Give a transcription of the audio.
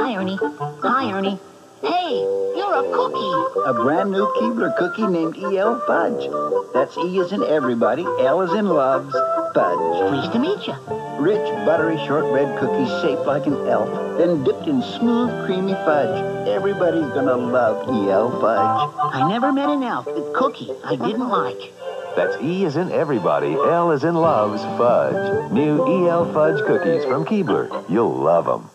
Hi, Ernie. Hi, Ernie. Hey, you're a cookie. A brand new Keebler cookie named E.L. Fudge. That's E is in everybody, L is in loves, fudge. Pleased to meet you. Rich, buttery shortbread cookies shaped like an elf, then dipped in smooth, creamy fudge. Everybody's gonna love E.L. Fudge. I never met an elf with cookie I didn't like. That's E is in everybody, L is in loves, fudge. New E.L. Fudge cookies from Keebler. You'll love them.